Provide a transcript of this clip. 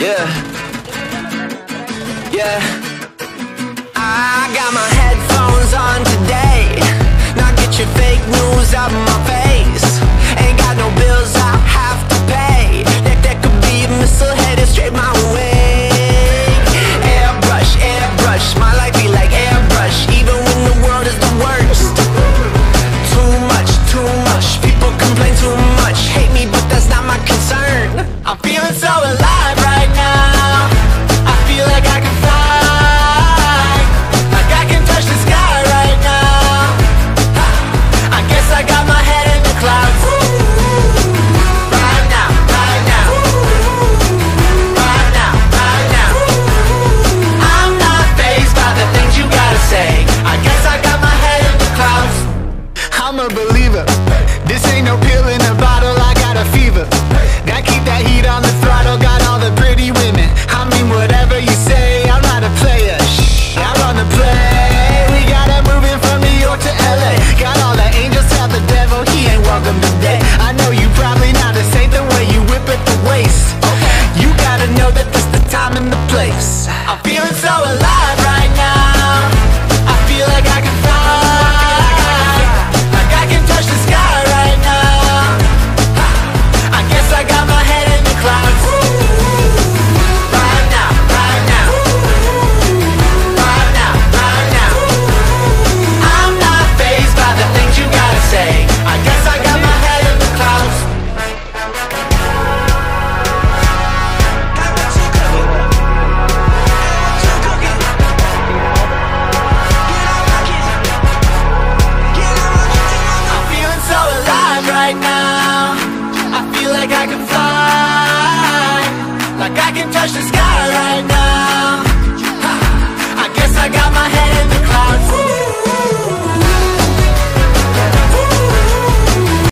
Yeah. Yeah. Like I can touch the sky right now.